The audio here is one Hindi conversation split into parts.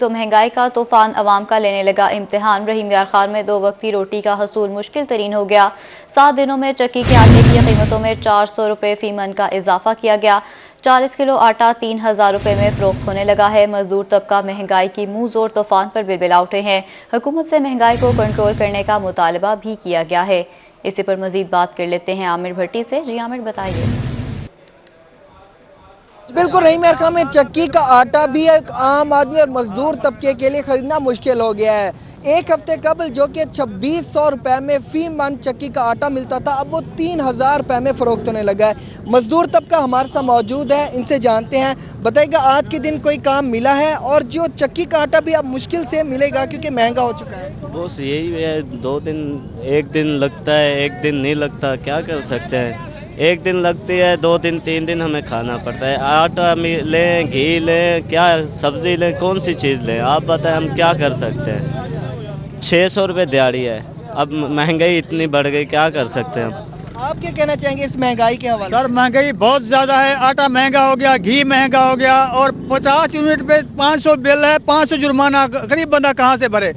तो महँगाई का तूफ़ान अवाम का लेने लगा इम्तिहान। रहीम यार खान में दो वक्ती रोटी का हसूल मुश्किल तरीन हो गया। सात दिनों में चक्की के आटे की कीमतों में चार सौ रुपये फ़ी मन का इजाफा किया गया। चालीस किलो आटा तीन हज़ार रुपये में फरोख्त होने लगा है। मजदूर तबका महँगाई की मुँह ज़ोर तूफ़ान पर बिलबिला उठे हैं। हुकूमत से महँगाई को कंट्रोल करने का मुतालबा भी किया गया है। इसी पर मजीद बात कर लेते हैं आमिर भट्टी से। जी आमिर, बताइए। बिल्कुल रही मेरे खान में चक्की का आटा भी एक आम आदमी और मजदूर तबके के लिए खरीदना मुश्किल हो गया है। एक हफ़्ते कबल जो कि छब्बीस सौ रुपए में फ़ी मन चक्की का आटा मिलता था, अब वो तीन हज़ार रुपए में फरोख्त होने लगा है। मजदूर तबका हमारे साथ मौजूद है, इनसे जानते हैं। बताएगा आज के दिन कोई काम मिला है और जो चक्की का आटा भी अब मुश्किल से मिलेगा क्योंकि महँगा हो चुका है। बस यही है, दो दिन, एक दिन लगता है, एक दिन नहीं लगता, क्या कर सकते हैं? एक दिन लगती है दो दिन तीन दिन हमें खाना पड़ता है। आटा लें घी लें क्या सब्ज़ी लें कौन सी चीज़ लें? आप बताएँ हम क्या कर सकते हैं? छः सौ रुपये दिहाड़ी है। अब महँगाई इतनी बढ़ गई क्या कर सकते हैं हम? आप क्या कहना चाहेंगे इस महँगाई के हवाले सर महँगाई बहुत ज़्यादा है। आटा महँगा हो गया घी महँगा हो गया और पचास यूनिट पे पाँच सौ बिल है पाँच सौ जुर्माना गरीब बंदा कहाँ से भरे?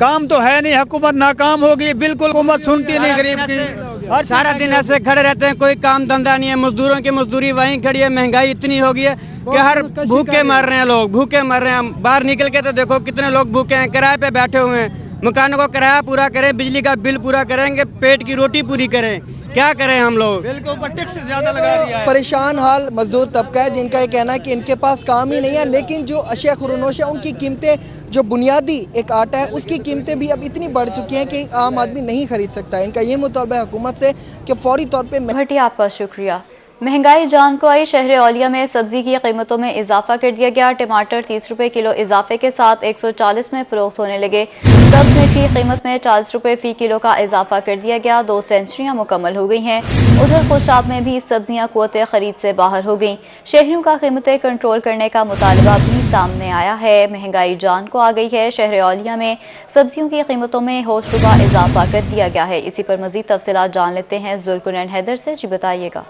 काम तो है नहीं हुकूमत नाकाम होगी बिल्कुल हुकूमत सुनती नहीं गरीब की। और सारा दिन ऐसे खड़े रहते हैं कोई काम धंधा नहीं है मजदूरों की मजदूरी वहीं खड़ी है महँगाई इतनी हो गई है कि हर भूखे मर रहे हैं लोग भूखे मर रहे हैं। बाहर निकल के तो देखो कितने लोग भूखे हैं किराए पे बैठे हुए हैं। मकानों को किराया पूरा करें बिजली का बिल पूरा करेंगे पेट की रोटी पूरी करें। क्या करें हम लोग? बिल के ऊपर टैक्स ज़्यादा लगा दिया है। परेशान हाल मजदूर तबका है जिनका ये कहना है कि इनके पास काम ही नहीं है लेकिन जो अशिया खुरनोश है उनकी कीमतें जो बुनियादी एक आटा है उसकी कीमतें भी अब इतनी बढ़ चुकी हैं कि आम आदमी नहीं खरीद सकता। इनका ये मुतालबा है हुकूमत से कि फौरी तौर पर आपका शुक्रिया। महँगाई, जान को आई शहर औलिया में सब्ज़ी की कीमतों में इजाफा कर दिया गया। टमाटर तीस रुपए किलो इजाफे के साथ 140 में फरोख्त होने लगे। सब्ज मिर्च की कीमत में चालीस रुपए फ़ी किलो का इजाफा कर दिया गया। दो सेंचुरियाँ मुकम्मल हो गई हैं। उधर खुशाब में भी सब्ज़ियाँ कुत खरीद से बाहर हो गई। शहरियों का कीमतें कंट्रोल करने का मुतालबा भी सामने आया है। महँगाई, जान को आ गई है। शहर औलिया में सब्जियों की कीमतों में होशरुबा इजाफा कर दिया गया है। इसी पर मजीद तफसीत जान लेते हैं। जुल्कुन हैदर से जी बताइएगा।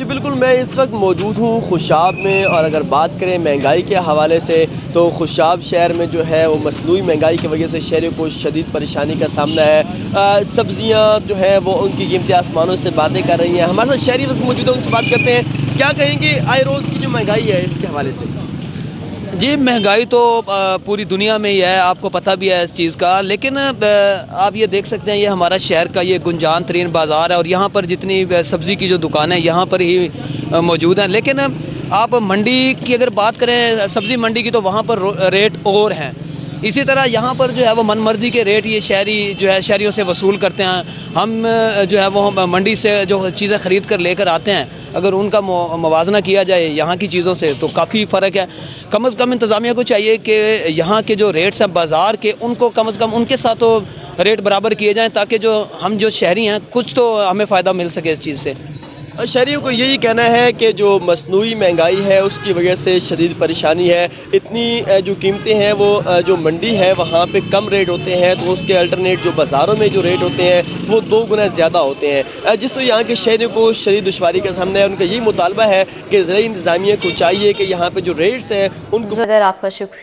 जी बिल्कुल, मैं इस वक्त मौजूद हूँ खुशाब में और अगर बात करें महँगाई के हवाले से तो खुशाब शहर में जो है वो मसनू महँगाई की वजह से शहरों को शदीद परेशानी का सामना है। सब्ज़ियाँ जो है वो उनकी कीमतें आसमानों से बातें कर रही हैं। हमारे साथ शहरी वक्त मौजूद है, उनसे बात करते हैं। क्या कहेंगे आई रोज़ की जो महँगाई है इसके हवाले से? जी, महँगाई तो पूरी दुनिया में ही है, आपको पता भी है इस चीज़ का। लेकिन आप ये देख सकते हैं, ये हमारा शहर का ये गुंजान तरीन बाज़ार है और यहाँ पर जितनी सब्ज़ी की जो दुकान यहाँ पर ही मौजूद हैं। लेकिन, आप मंडी की अगर बात करें, सब्ज़ी मंडी की तो वहाँ पर रेट और हैं। इसी तरह यहाँ पर जो है, वो मनमर्जी के रेट ये शहरी, जो है शहरीों से वसूल करते हैं। हम जो है, वो मंडी से जो चीज़ें ख़रीद कर लेकर आते हैं अगर उनका मुवजना किया जाए यहाँ की चीज़ों से तो काफ़ी फ़र्क है। कम अज़ कम इंतज़ामिया को चाहिए कि यहाँ के जो रेट्स हैं बाज़ार के, उनको कम अज़ कम उनके साथ तो रेट बराबर किए जाएँ, ताकि जो हम जो शहरी हैं, कुछ तो हमें फ़ायदा मिल सके इस चीज़ से। शहरीों को यही कहना है कि जो मसनू महँगाई है, उसकी वजह से शदीद परेशानी है। इतनी जो कीमतें हैं, वो जो मंडी है, वहाँ पे कम रेट होते हैं तो उसके अल्टरनेट जो बाज़ारों में जो रेट होते हैं, वो दो गुना ज़्यादा होते हैं। जिस तो यहाँ के शहरीों को शदीद दुशारी का सामना है, उनका यही मुतालबा है कि ज़रिए इंतज़ामिया को चाहिए कि यहाँ पर जो रेट्स हैं, उनको आपका शुक्रिया।